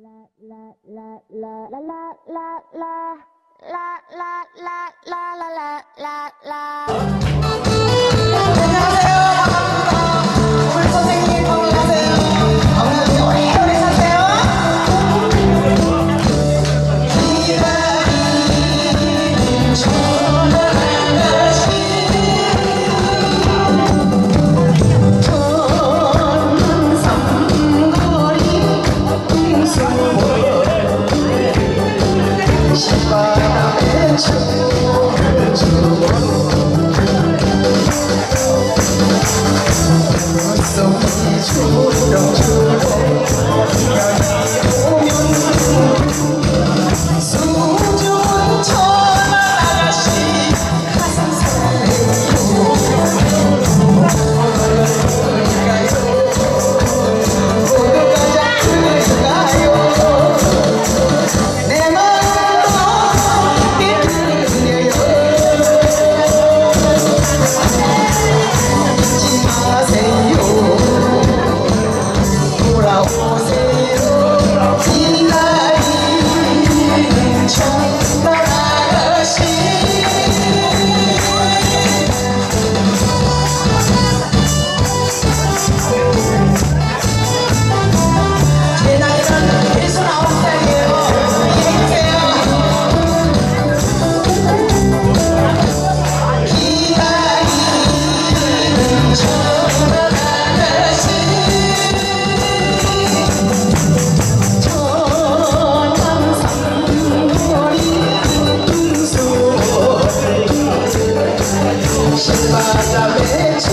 啦啦啦啦啦啦啦啦啦啦啦啦啦啦。 바다 배추